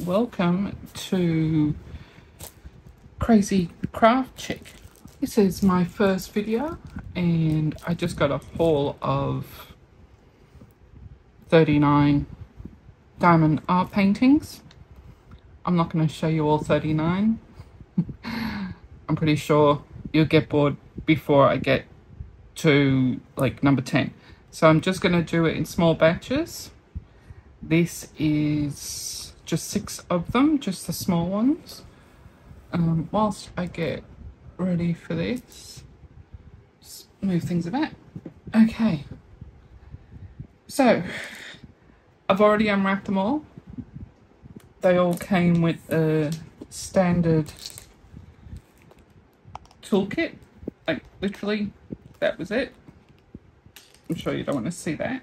welcome to Crazy Craft Chick. This is my first video and I just got a haul of 39 diamond art paintings. I'm not going to show you all 39. I'm pretty sure you'll get bored before I get to like number 10. So I'm just going to do it in small batches. This is just six of them, just the small ones. Um, whilst I get ready for this, just move things about. Okay. So, I've already unwrapped them all. They all came with a standard toolkit. Like, literally, that was it. I'm sure you don't want to see that.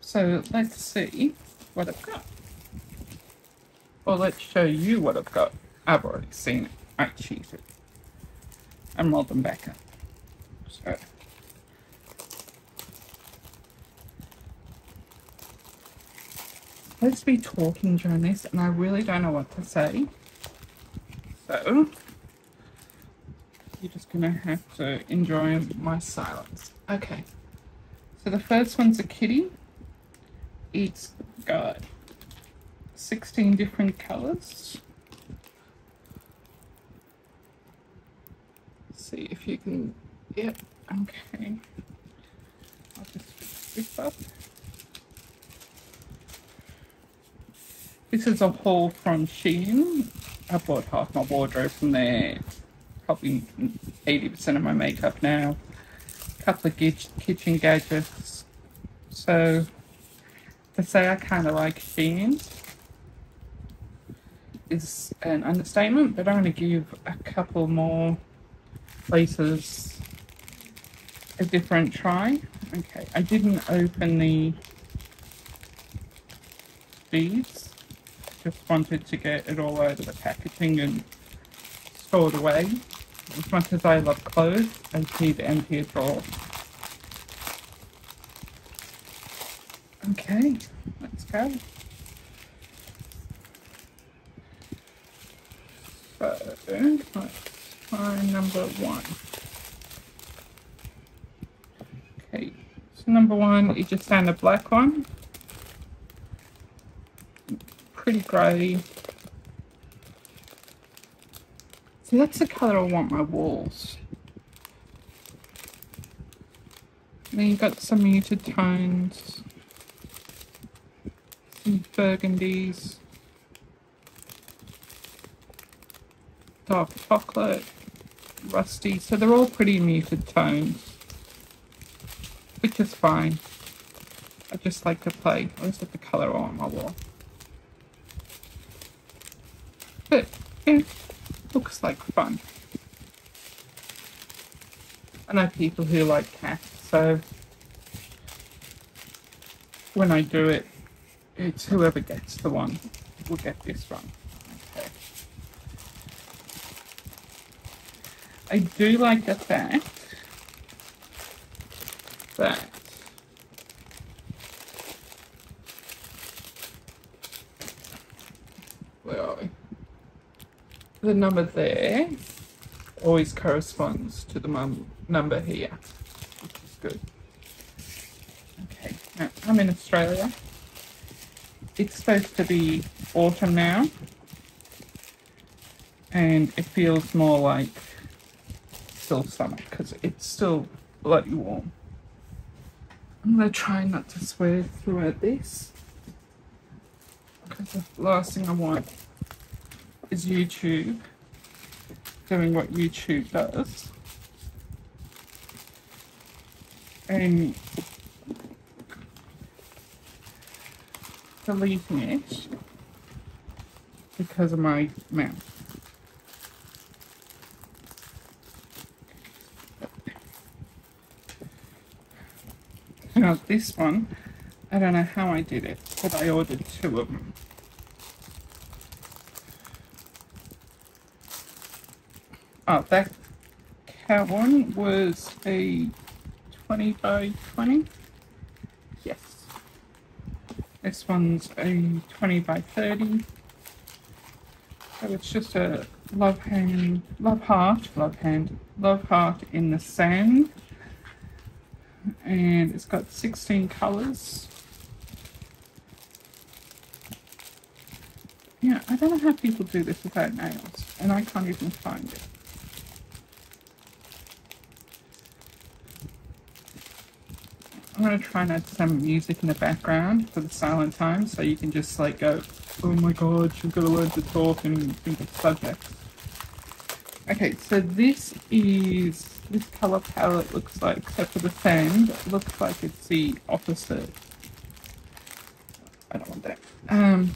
So let's see what I've got. Well, let's show you what I've got. I've already seen it. I cheated. Rolled them back up. So. Let's be talking during this, and I really don't know what to say. So, you're just gonna have to enjoy my silence. Okay. So the first one's a kitty. It's got 16 different colors. see if you can, yep, okay. I'll just fix this up. This is a haul from Shein. I bought half my wardrobe from there. Probably 80% of my makeup now. A couple of kitchen gadgets. So, to say I kind of like Shein is an understatement, but I'm going to give a couple more places a different try. Okay, I didn't open the beads. Just wanted to get it all out of the packaging and stored away. As much as I love clothes, I keep empty a drawer. Okay, let's go. So, let's number one. Okay, so number one is just found a black one. Pretty grey. See, that's the colour I want my walls. then you've got some muted tones, some burgundies, dark chocolate, rusty. So they're all pretty muted tones, which is fine. I just like to play. I just like the colour on my wall. But, yeah, looks like fun. I know people who like cats, so when I do it, it's whoever gets the one will get this one. I do like the fact that where are we? The number there always corresponds to the number here, which is good. Okay, now I'm in Australia. It's supposed to be autumn now, and it feels more like still stomach because it's still bloody warm. I'm to try not to swear throughout this because the last thing I want is YouTube doing what YouTube does and deleting it because of my mouth. Now this one, I don't know how I did it, but I ordered two of them. Oh, that cat one was a 20 by 20. Yes. This one's a 20 by 30. So it's just a love hand, love heart, love hand, love heart in the sand. And it's got 16 colours. Yeah, I don't know how people do this without nails, and I can't even find it. I'm going to try and add some music in the background for the silent time so you can just like go, oh my god, she's got to learn to talk and think of subjects. Okay, so this is, this colour palette looks like, except for the sand, looks like it's the opposite. I don't want that. Um,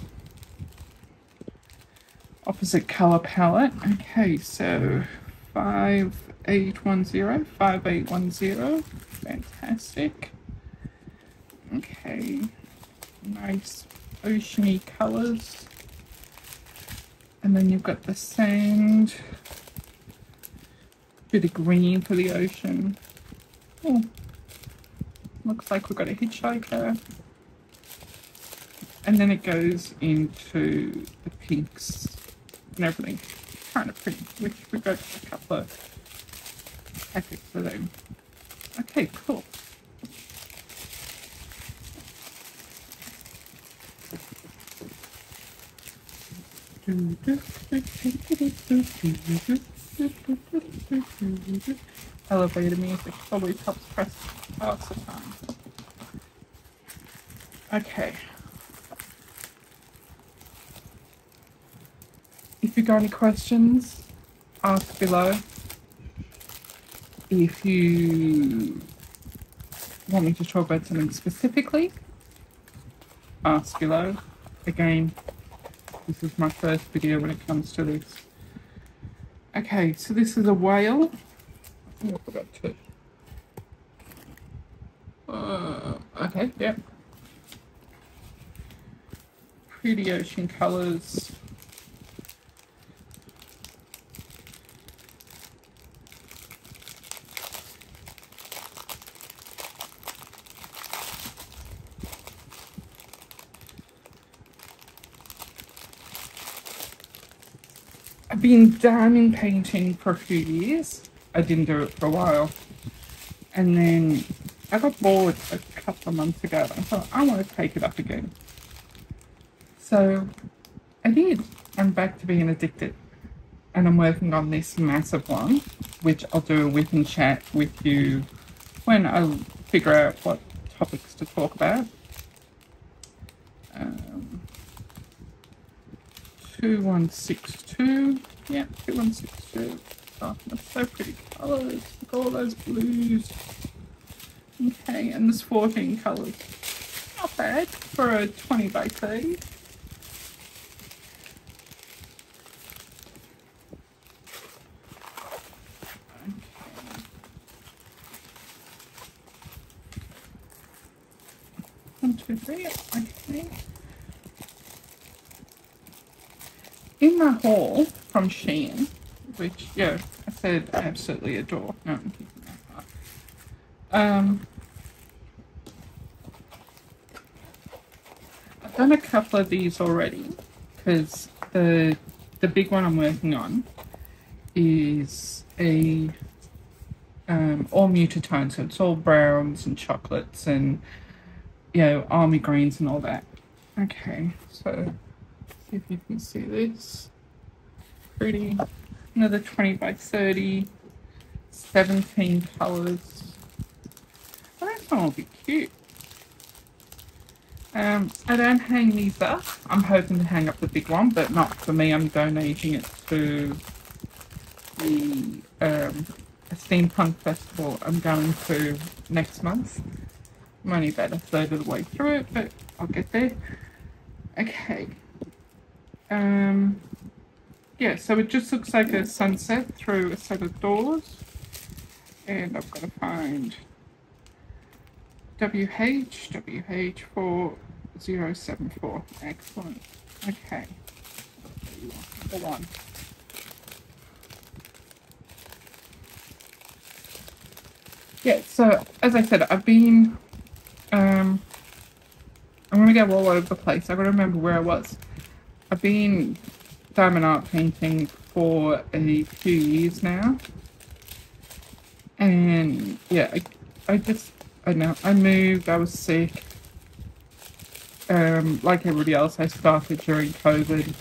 opposite colour palette. Okay, so 5810, 5810, fantastic. Okay, nice oceany colours. And then you've got the sand, bit of green for the ocean. Oh, looks like we've got a hitchhiker. And then it goes into the pinks and everything. Kind of pretty. we've got a couple of packets for them. Okay, cool. Elevator music always helps press pass the time. Okay. If you got any questions, ask below. If you want me to talk about something specifically, ask below. Again, this is my first video when it comes to this. Okay, so this is a whale. Think I forgot to. Uh, okay, yep. Pretty ocean colours. I've been painting for a few years. I didn't do it for a while. And then I got bored a couple of months ago. I thought, I want to take it up again. So I did. I'm back to being addicted. And I'm working on this massive one, which I'll do a WIP chat with you when I figure out what topics to talk about. Um, 2162. Yeah, 2162. Oh, that's so pretty colours. Look at all those blues. Okay, and there's 14 colours. Not bad for a 20 by 30. One, two, three. Okay. In my haul from Shein, which, yeah, I said I absolutely adore. No, I'm keeping that part. Um, I've done a couple of these already because the the big one I'm working on is a um, all muted tone, so it's all browns and chocolates and you know army greens and all that. Okay, so see if you can see this. Pretty. Another 20 by 30. 17 colours. Oh, that one will be cute. Um, I don't hang these up. I'm hoping to hang up the big one, but not for me. I'm donating it to the um, steampunk festival I'm going to next month. I'm only about a third of the way through it, but I'll get there. Okay. Um, yeah, so it just looks like a sunset through a set of doors. And I've got to find WH, WH4074. Excellent. Okay. The one. Yeah, so as I said, I've been, um, I'm going gonna go all over the place. I've gotta remember where I was. I've been diamond art painting for a few years now. And yeah, I, I just, I know, I moved, I was sick. Um, like everybody else, I started during COVID.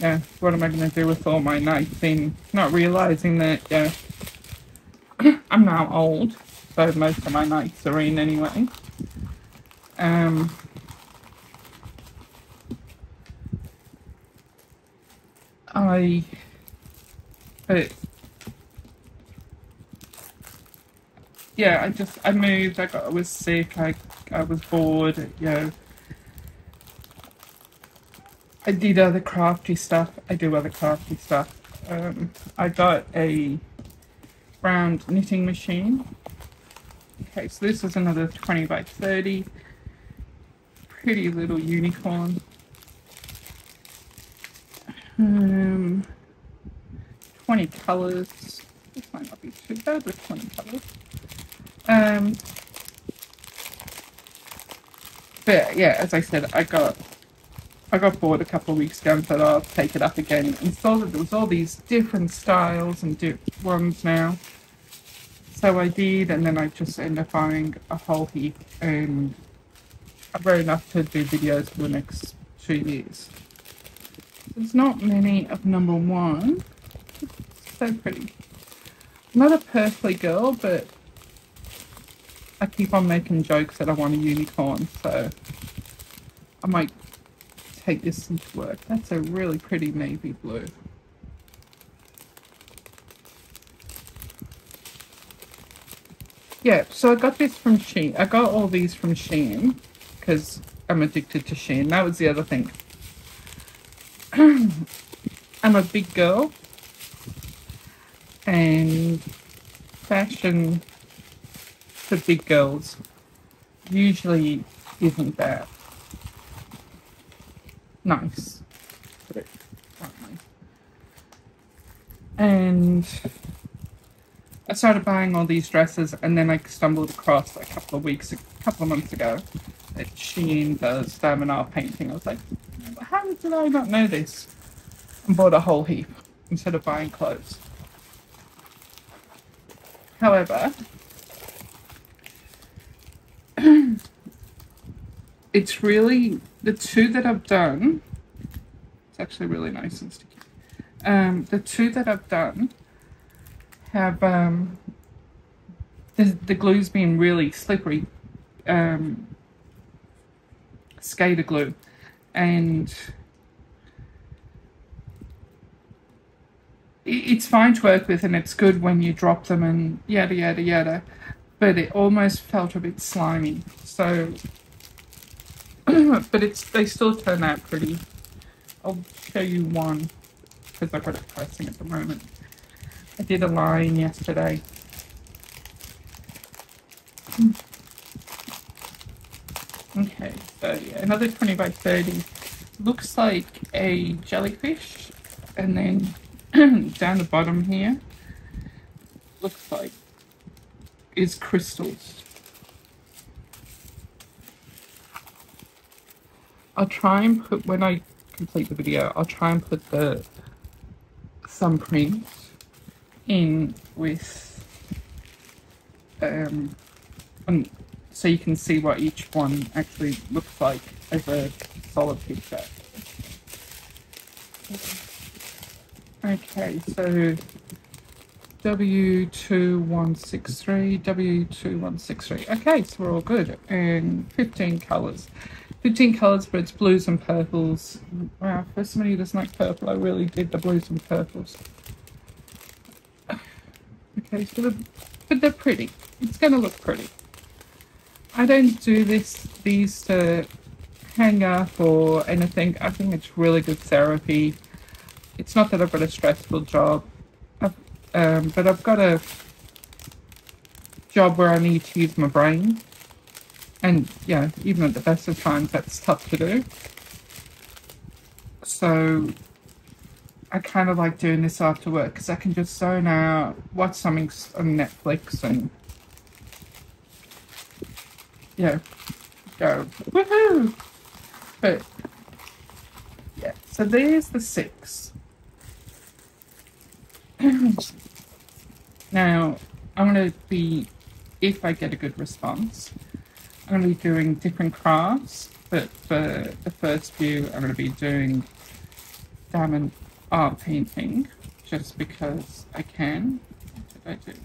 Yeah, what am I going to do with all my nights in? Not realizing that, yeah, I'm now old, so most of my nights are in anyway. Um, I, but yeah, I just I moved. I got I was sick. I I was bored. You know, I did other crafty stuff. I do other crafty stuff. Um, I got a round knitting machine. Okay, so this is another 20 by 30. Pretty little unicorn. Um, 20 colours. This might not be too bad with 20 colours. Um, but yeah, as I said, I got I got bored a couple of weeks ago and thought oh, I'll take it up again and saw that there was all these different styles and different ones now. So I did, and then I just ended up buying a whole heap, and I've read enough to do videos for the next two years. There's not many of number one. so pretty. I'm not a purpley girl, but I keep on making jokes that I want a unicorn, so I might take this into work. That's a really pretty navy blue. Yeah, so I got this from Shein. I got all these from Shein because I'm addicted to Shein. That was the other thing. I'm a big girl and fashion for big girls usually isn't that nice. And I started buying all these dresses and then I stumbled across a couple of weeks, a couple of months ago that Shein does art painting. I was like, how did I not know this? And bought a whole heap instead of buying clothes. However, it's really the two that I've done. It's actually really nice and sticky. Um, the two that I've done have um, the the glue's been really slippery, um, skater glue, and it's fine to work with and it's good when you drop them and yada yada yada but it almost felt a bit slimy. So but it's they still turn out pretty. I'll show you one because I've got it pressing at the moment. I did a line yesterday okay so yeah another 20 by 30 looks like a jellyfish and then down the bottom here looks like is crystals. I'll try and put, when I complete the video, I'll try and put the thumbprint in with, um, so you can see what each one actually looks like as a solid picture. Okay, so W2163, W2163. Okay, so we're all good. And 15 colours. 15 colours, but it's blues and purples. Wow, for somebody who doesn't like purple, I really did the blues and purples. Okay, so the, but they're pretty. It's going to look pretty. I don't do this these to hang up or anything. I think it's really good therapy it's not that I've got a stressful job, um, but I've got a job where I need to use my brain. And yeah, even at the best of times, that's tough to do. So I kind of like doing this after work because I can just zone out, watch something on Netflix and yeah, go woohoo! But yeah, so there's the six. now I'm to be, if I get a good response, I'm going to be doing different crafts. But for the first few, I'm going to be doing diamond art painting just because I can. What did I do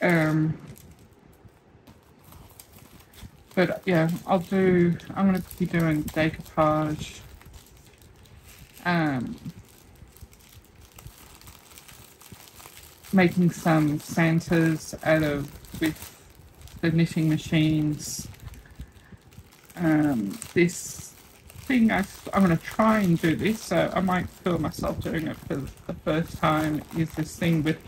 there? Um, but yeah, I'll do, I'm going to be doing decoupage. Um, making some Santas out of, with the knitting machines. Um, this thing, I, I'm going to try and do this, so I might feel myself doing it for the first time, is this thing with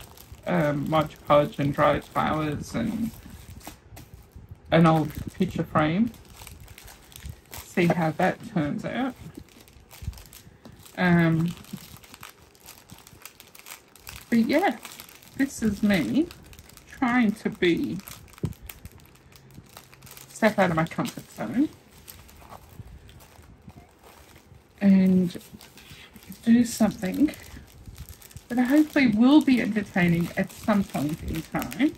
um, Mod Podge and dried flowers and an old picture frame. See how that turns out. Um, but yeah, this is me trying to be step out of my comfort zone and do something that I hopefully will be entertaining at some point in time.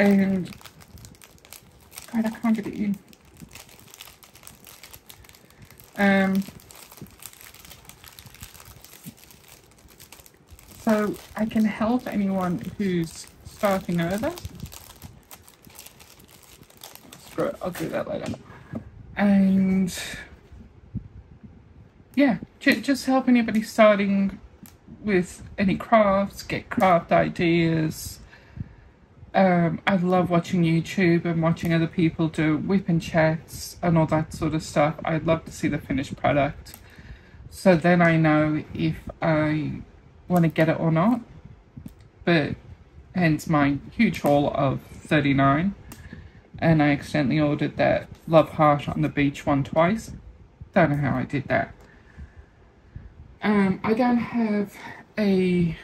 And God, I can't get it in. Um, so I can help anyone who's starting over. Screw it, I'll do that later. And yeah, just help anybody starting with any crafts, get craft ideas, um, I love watching YouTube and watching other people do WIP chats and all that sort of stuff. I'd love to see the finished product. So then I know if I want to get it or not. But hence my huge haul of 39. And I accidentally ordered that Love Heart on the beach one twice. Don't know how I did that. Um, I don't have a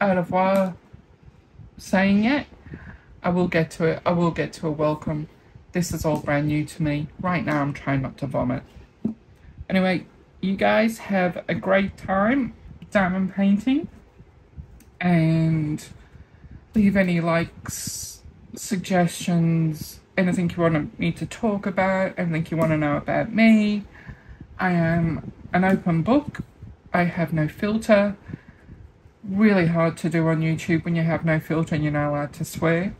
of wire saying yet. I will get to it. I will get to a welcome. This is all brand new to me. Right now, I'm trying not to vomit. Anyway, you guys have a great time diamond painting. And leave any likes, suggestions, anything you want me to talk about, anything you want to know about me. I am an open book. I have no filter really hard to do on YouTube when you have no filter and you're not allowed to swear.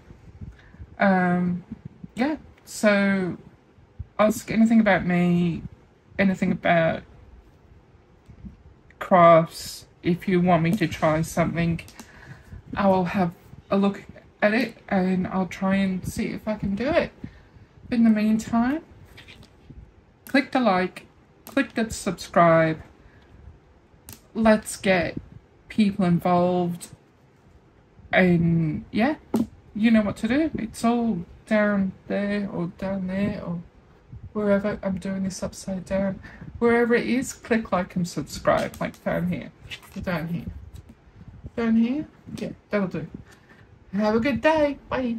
Um, yeah, so ask anything about me, anything about crafts. If you want me to try something, I will have a look at it and I'll try and see if I can do it. In the meantime, click the like, click the subscribe. Let's get people involved. And yeah, you know what to do. It's all down there or down there or wherever I'm doing this upside down. Wherever it is, click like and subscribe, like down here. Down here. Down here? Yeah, that'll do. Have a good day. Bye.